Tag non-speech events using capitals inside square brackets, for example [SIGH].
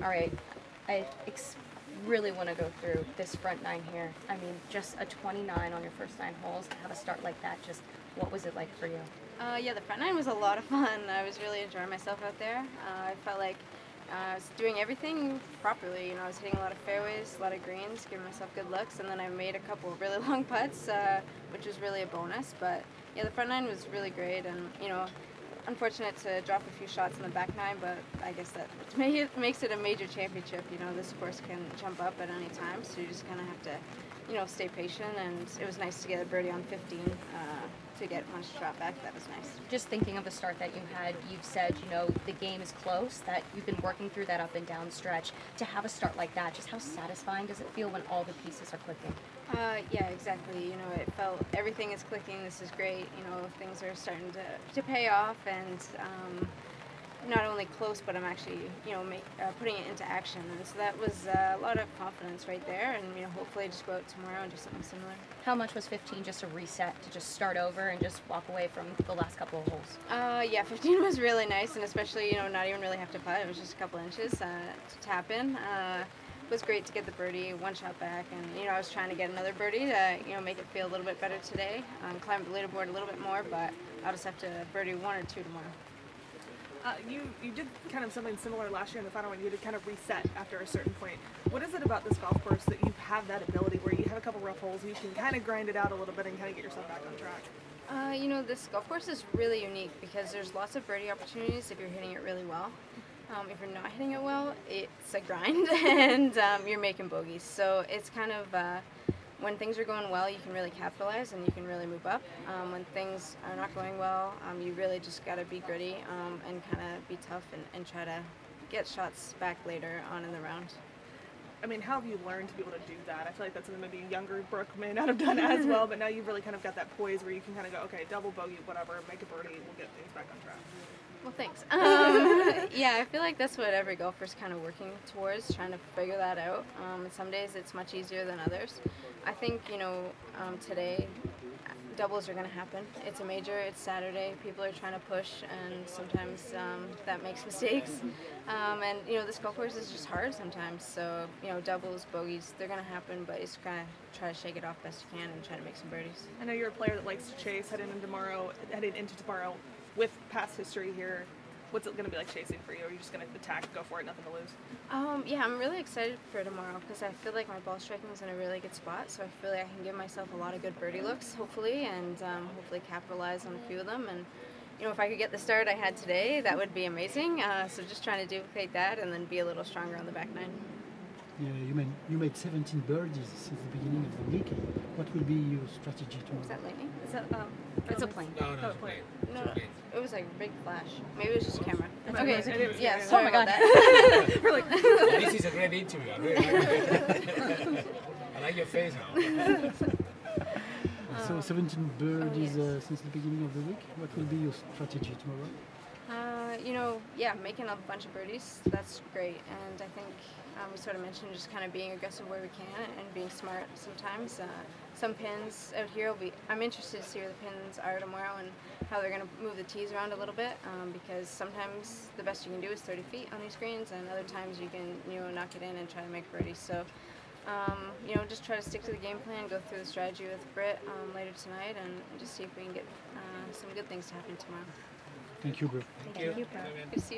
All right, I really want to go through this front nine here. I mean, just a 29 on your first nine holes, to have a start like that, just what was it like for you? Uh, yeah, the front nine was a lot of fun. I was really enjoying myself out there. Uh, I felt like uh, I was doing everything properly. You know, I was hitting a lot of fairways, a lot of greens, giving myself good looks, and then I made a couple of really [LAUGHS] long putts, uh, which was really a bonus. But yeah, the front nine was really great, and you know, unfortunate to drop a few shots in the back nine, but I guess that makes it a major championship. You know, this course can jump up at any time, so you just kind of have to, you know, stay patient. And it was nice to get a birdie on 15 uh, to get one shot back. That was nice. Just thinking of the start that you had, you've said, you know, the game is close, that you've been working through that up and down stretch. To have a start like that, just how satisfying does it feel when all the pieces are clicking? Uh, yeah, exactly. You know, it felt everything is clicking. This is great. You know, things are starting to, to pay off, and um, not only close, but I'm actually, you know, make, uh, putting it into action. And so that was uh, a lot of confidence right there. And you know, hopefully, just go out tomorrow and do something similar. How much was 15 just a reset to just start over and just walk away from the last couple of holes? Uh, yeah, 15 [LAUGHS] was really nice, and especially, you know, not even really have to putt. It was just a couple inches uh, to tap in. It was great to get the birdie, one shot back, and you know I was trying to get another birdie to you know make it feel a little bit better today. Um, climb the leaderboard a little bit more, but I'll just have to birdie one or two tomorrow. Uh, you you did kind of something similar last year in the final one. you did kind of reset after a certain point. What is it about this golf course that you have that ability where you have a couple rough holes and you can kind of grind it out a little bit and kind of get yourself back on track? Uh, you know, this golf course is really unique because there's lots of birdie opportunities if you're hitting it really well. Um, if you're not hitting it well, it's a grind [LAUGHS] and um, you're making bogeys. So it's kind of uh, when things are going well, you can really capitalize and you can really move up. Um, when things are not going well, um, you really just got to be gritty um, and kind of be tough and, and try to get shots back later on in the round. I mean, how have you learned to be able to do that? I feel like that's something maybe younger Brooke may not have done as well, [LAUGHS] but now you've really kind of got that poise where you can kind of go, okay, double bogey, whatever, make a birdie, we'll get things back on track. Well, thanks. [LAUGHS] Um, [LAUGHS] yeah, I feel like that's what every golfer's kind of working towards, trying to figure that out. Um, and some days it's much easier than others. I think, you know, um, today doubles are going to happen. It's a major, it's Saturday, people are trying to push, and sometimes um, that makes [LAUGHS] mistakes. Um, and, you know, this golf course is just hard sometimes, so, you know, doubles, bogeys, they're going to happen, but you just kind of try to shake it off best you can and try to make some birdies. I know you're a player that likes to chase heading into tomorrow, heading into tomorrow with past history here, what's it going to be like chasing for you? Are you just going to attack, go for it, nothing to lose? Um, yeah, I'm really excited for tomorrow because I feel like my ball striking is in a really good spot. So I feel like I can give myself a lot of good birdie looks, hopefully, and um, hopefully capitalize on a few of them. And you know, if I could get the start I had today, that would be amazing. Uh, so just trying to duplicate that and then be a little stronger on the back nine. Yeah, you made you made 17 birdies since the beginning of the week. What will be your strategy tomorrow? Is that lightning? Is that um? It's a plane. No, no, Oh, it's a plane. No, no, it was like a big flash. Maybe it was just a camera. It's okay. okay. It was yeah. Sorry Oh my about God. that. We're like, [LAUGHS] Oh, this is a great interview. I really like. [LAUGHS] I like your face now. So 17 birdies uh, since the beginning of the week. What will be your strategy tomorrow? You know, yeah, making a bunch of birdies, that's great. And I think um, we sort of mentioned just kind of being aggressive where we can and being smart sometimes. Uh, some pins out here will be, I'm interested to see where the pins are tomorrow and how they're going to move the tees around a little bit um, because sometimes the best you can do is 30 feet on these greens and other times you can, you know, knock it in and try to make birdies. So, um, you know, just try to stick to the game plan, go through the strategy with Britt um, later tonight and just see if we can get uh, some good things to happen tomorrow. Thank you, bro. Thank you. Good to see you.